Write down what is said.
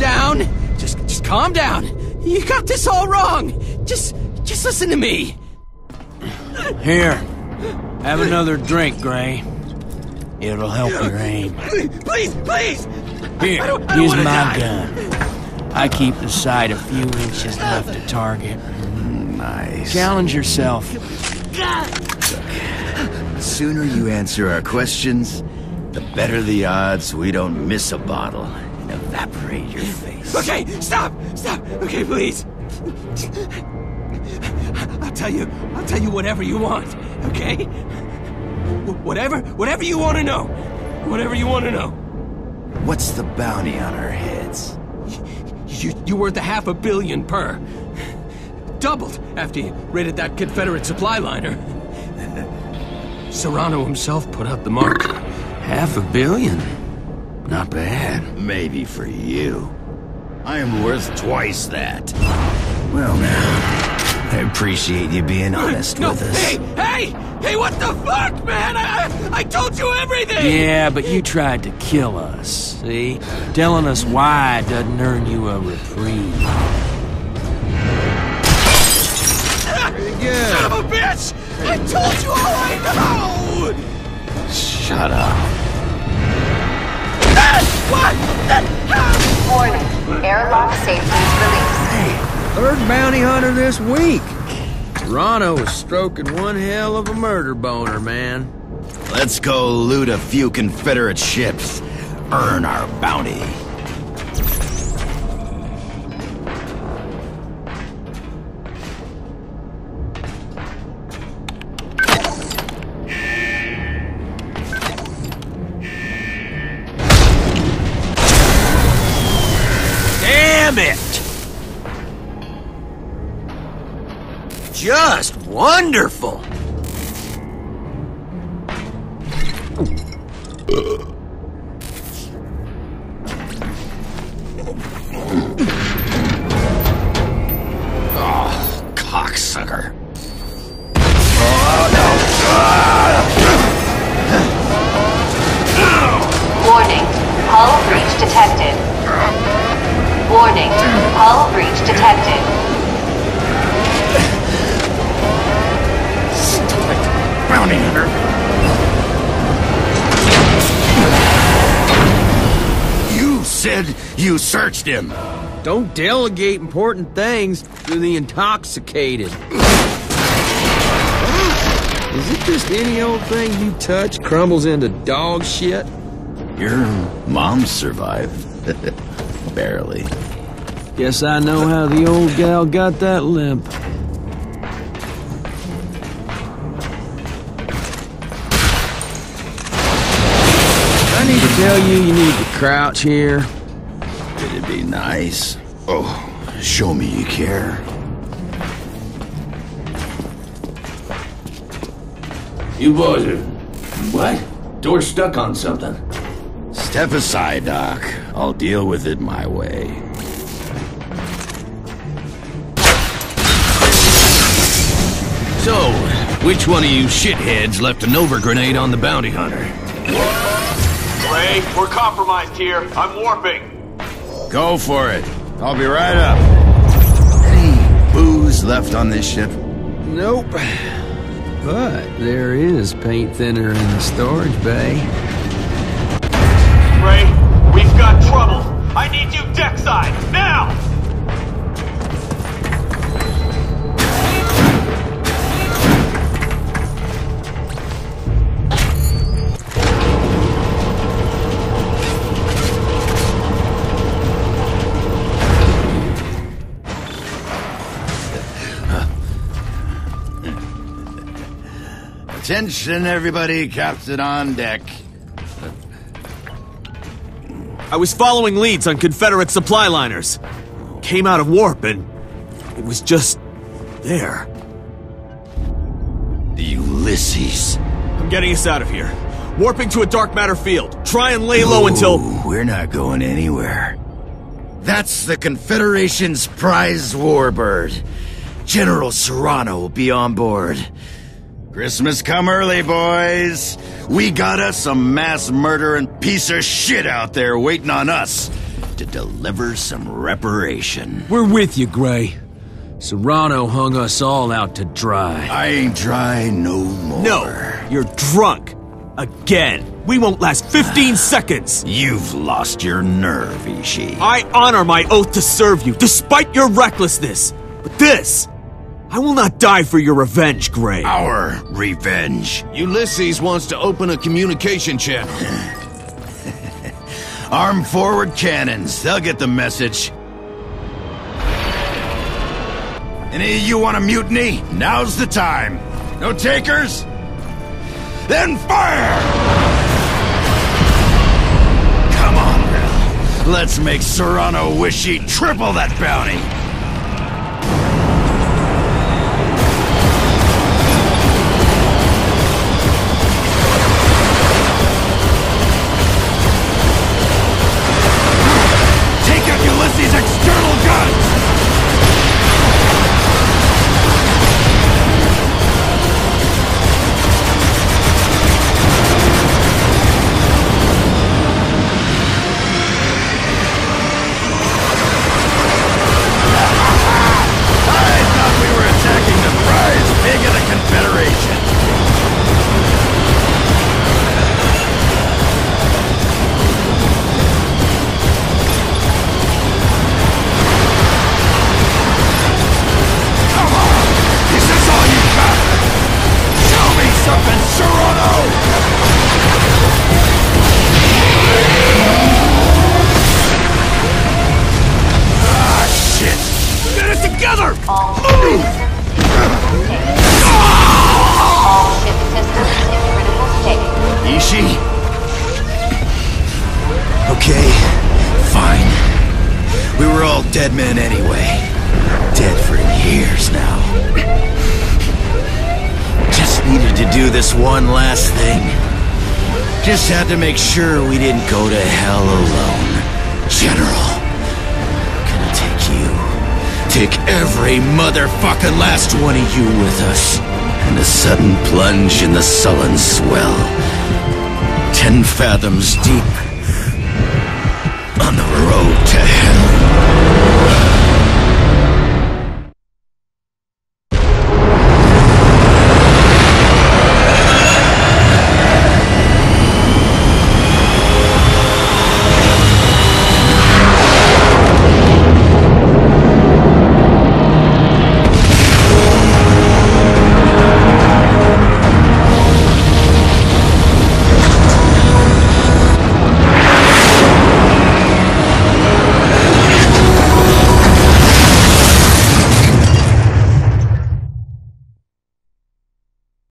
calm down. Just, just calm down. You got this all wrong. Just, just listen to me. Here, have another drink, Gray. It'll help your aim. Please, please, please. Here, I don't- I don't use my die. gun. I keep the sight a few inches left to target. Mm, nice. Challenge yourself. The sooner you answer our questions, the better the odds we don't miss a bottle and evaporate your face. Okay, stop, stop. Okay, please. I'll tell you. I'll tell you whatever you want. Okay? Wh- Whatever, whatever you want to know. Whatever you want to know. What's the bounty on our heads? You, you worth a half a billion per. Doubled after you raided that Confederate supply liner. Uh, Serrano himself put out the mark. Half a billion. Not bad. Maybe for you. I am worth twice that. Well now, I appreciate you being honest no, with us. hey, hey, hey! What the fuck, man? I, I, told you everything. Yeah, but you tried to kill us, see? Telling us why doesn't earn you a reprieve. Son of a bitch! I told you all I know. Shut up. What? Warning. Airlock safety released. Third bounty hunter this week. Serrano is stroking one hell of a murder boner, man. Let's go loot a few Confederate ships. Earn our bounty. Just wonderful! Said you searched him. Don't delegate important things to the intoxicated. Is it just any old thing you touch crumbles into dog shit? Your mom survived. Barely. Guess I know how the old gal got that limp. I need to tell you, you need to crouch here. It'd be nice. Oh, show me you care. You boys are. What? Door stuck on something. Step aside, Doc. I'll deal with it my way. So, which one of you shitheads left a Nova grenade on the bounty hunter? Ray, we're compromised here. I'm warping. Go for it. I'll be right up. Any booze left on this ship? Nope. But there is paint thinner in the storage bay. Ray, we've got trouble. I need you deckside, now! Attention, everybody. Captain on deck. I was following leads on Confederate supply liners. Came out of warp and it was just there. The Ulysses. I'm getting us out of here. Warping to a dark matter field. Try and lay low until. We're not going anywhere. That's the Confederation's prize warbird. General Serrano will be on board. Christmas come early, boys. We got us some mass murder and piece of shit out there waiting on us. to deliver some reparation. We're with you, Gray. Serrano hung us all out to dry. I ain't dry no more. No, you're drunk. Again. We won't last 15 seconds. You've lost your nerve, Ishi. I honor my oath to serve you, despite your recklessness. But this, I will not die for your revenge, Gray. Our revenge. Ulysses wants to open a communication channel. Arm forward cannons. They'll get the message. Any of you want a mutiny? Now's the time. No takers? Then fire! Come on, Bill. Let's make Serrano wish he'd triple that bounty. Ishi? Okay, fine. We were all dead men anyway. Dead for years now. Just needed to do this one last thing. Just had to make sure we didn't go to hell alone. General, gonna take you. Take every motherfucking last one of you with us. And a sudden plunge in the sullen swell ten fathoms deep on the road to hell.